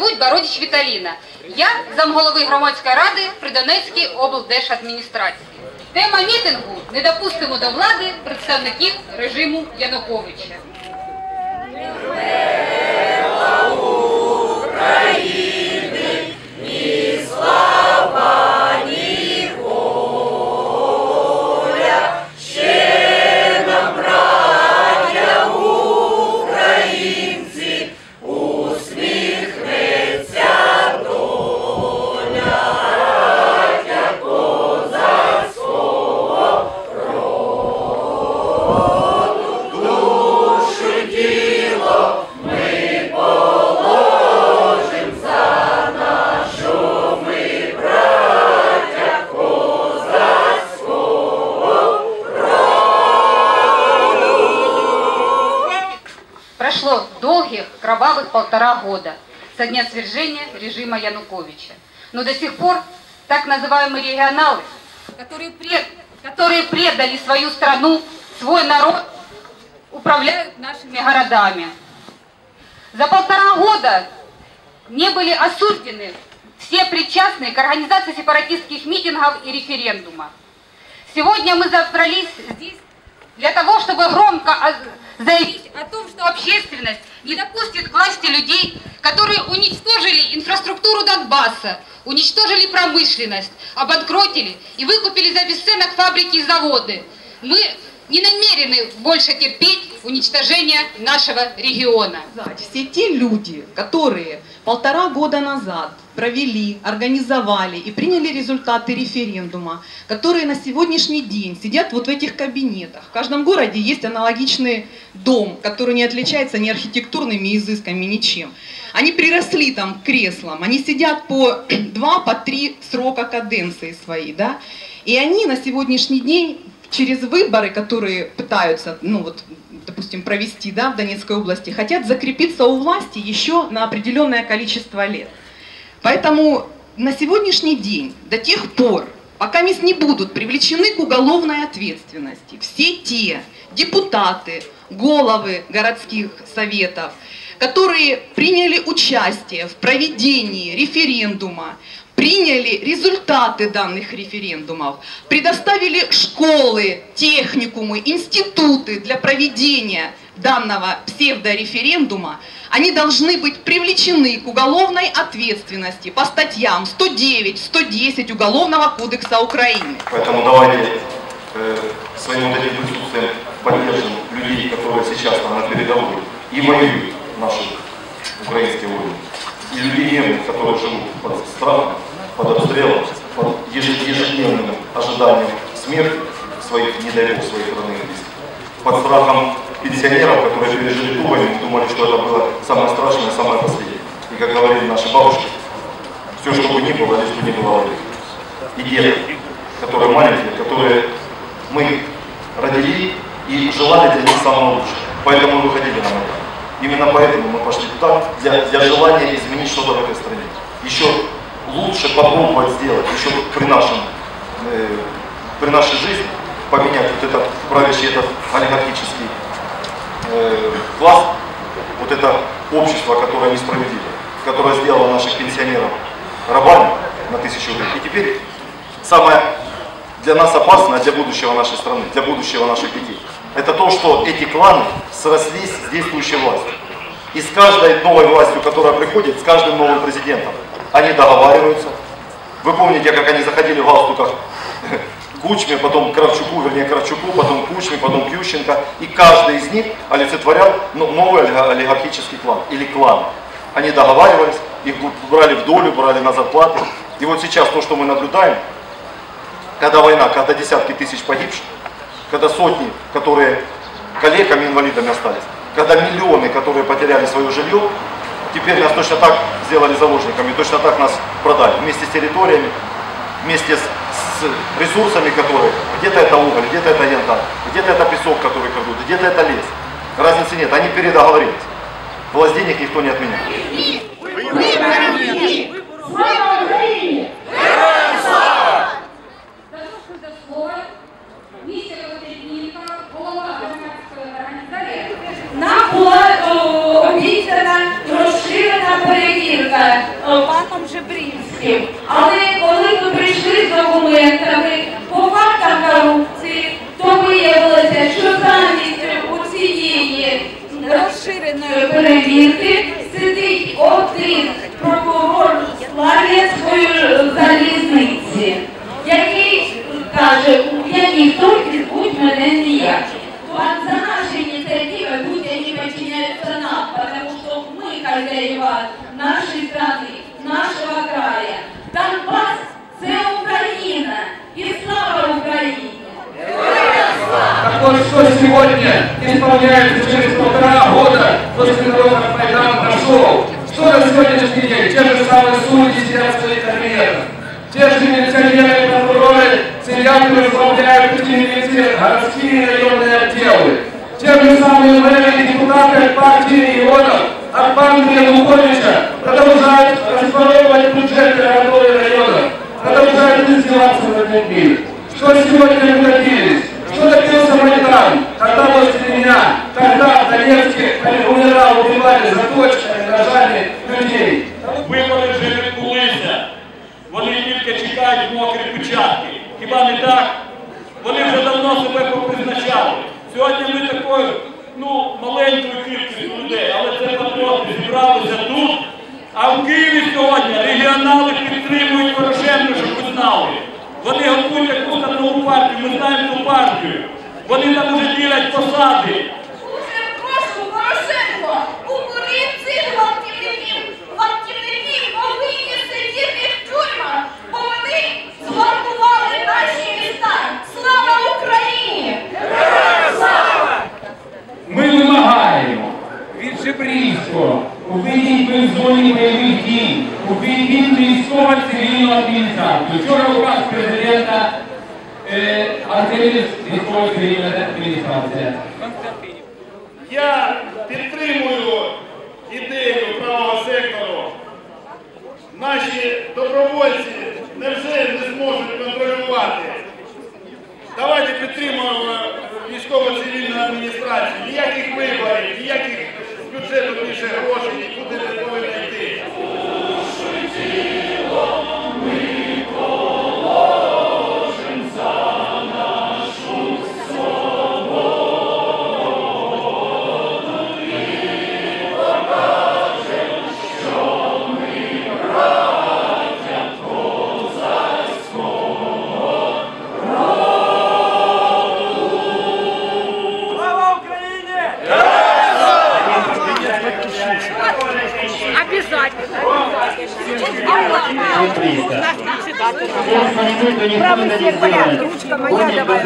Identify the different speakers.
Speaker 1: звуть Бородіч Віталіна. Я замголови громадської ради при Донецькій облдержадміністрації. Тема мітингу не допустимо до влади представників режиму Януковича. Прошло долгих, кровавых полтора года со дня свержения режима Януковича. Но до сих пор так называемые регионалы, которые, пред- которые предали свою страну, свой народ, управляют нашими городами. За полтора года не были осуждены все причастные к организации сепаратистских митингов и референдума. Сегодня мы собрались здесь для того, чтобы громко заявить что общественность не допустит власти людей, которые уничтожили инфраструктуру Донбасса, уничтожили промышленность, обанкротили и выкупили за бесценок фабрики и заводы. Мы не намерены больше терпеть уничтожение нашего региона.
Speaker 2: все те люди, которые полтора года назад провели, организовали и приняли результаты референдума, которые на сегодняшний день сидят вот в этих кабинетах. В каждом городе есть аналогичный дом, который не отличается ни архитектурными изысками, ничем. Они приросли там к они сидят по два, по три срока каденции своей, да, и они на сегодняшний день через выборы, которые пытаются, ну вот, допустим, провести да, в Донецкой области, хотят закрепиться у власти еще на определенное количество лет. Поэтому на сегодняшний день, до тех пор, пока мисс не будут привлечены к уголовной ответственности все те депутаты, головы городских советов, которые приняли участие в проведении референдума, приняли результаты данных референдумов, предоставили школы, техникумы, институты для проведения данного псевдореферендума, они должны быть привлечены к уголовной ответственности по статьям 109, 110 Уголовного кодекса Украины.
Speaker 3: Поэтому давайте э, своим вот этим присутствием поддержим людей, которые сейчас там на передовой и воюют наши украинские воины. И людей которые живут под страхом, под обстрелом, под еж- ежедневным ожиданием смерти своих, не своих родных близких. Под страхом пенсионеров, которые пережили ту войну, думали, что это было самое страшное, самое последнее. И как говорили наши бабушки, все, что бы ни было, лишь бы не было войны. И дети, которые маленькие, которые мы родили и желали для них самого лучшего. Поэтому мы выходили на Майдан. Именно поэтому мы пошли туда, для, для желания изменить что-то в этой стране. Еще лучше попробовать сделать, еще при, нашем, э, при нашей жизни, поменять вот этот правящий, этот олигархический э, класс, вот это общество, которое несправедливо, которое сделало наших пенсионеров рабами на тысячу лет. И теперь самое для нас опасное, для будущего нашей страны, для будущего наших детей, это то, что эти кланы срослись с действующей властью. И с каждой новой властью, которая приходит, с каждым новым президентом, они договариваются. Вы помните, как они заходили в галстуках Кучме, потом Кравчуку, вернее Кравчуку, потом Кучме, потом Ющенко. И каждый из них олицетворял ну, новый олига- олигархический клан или клан. Они договаривались, их брали в долю, брали на зарплаты. И вот сейчас то, что мы наблюдаем, когда война, когда десятки тысяч погибших, когда сотни, которые коллегами, инвалидами остались, когда миллионы, которые потеряли свое жилье, теперь нас точно так сделали заложниками, точно так нас продали, вместе с территориями, вместе с, с ресурсами, которые, где-то это уголь, где-то это янтарь, где-то это песок, который крадут, где-то это лес. Разницы нет, они передоговорились. Власть денег никто не отменял.
Speaker 4: Е, паном Жебрівським. Але коли ми прийшли з документами по фактам корупції, то виявилося, що замість у цієї е, розширеної перевірки. Что
Speaker 5: сегодня исполняется через полтора года после того, как Майдан прошел. Что на сегодняшний день? Те же самые судьи сидят в своих кабинетах. Те же милиционеры, прокуроры сидят и возглавляют эти милиции, городские и районные отделы. Те же самые мэры и депутаты от партии регионов, от банды Януковича продолжают расформировать бюджеты и районов, продолжают издеваться над людьми. Что сегодня мы добились? Тогда в умирал, убивали заточками, ножами людей.
Speaker 6: Вибори вже відбулися. Вони тільки чекають мокрі печатки. Хіба не так? Вони вже давно себе попризначали. Сьогодні ми такою ну, маленькою кількістю людей, але це патріоти зібралися тут. А в Києві сьогодні регіонали підтримують Порошенка, щоб ви знали. Вони готують якусь нову партію, ми знаємо ту партію. Вони там уже ділять посади.
Speaker 4: В
Speaker 5: зоні бойових дій, увидіть військово-цивільну адміністрацію. Вчора указ президента Артеміс військово-цивільна адміністрація.
Speaker 6: Я підтримую ідею правого сектору. Наші добровольці невже не зможуть контролювати. Давайте підтримуємо військово-цивільну адміністрацію. Ніяких виборів, ніяких з бюджету більше грошей, Thank you.
Speaker 7: Правый всех понятно, ручка моя, давай.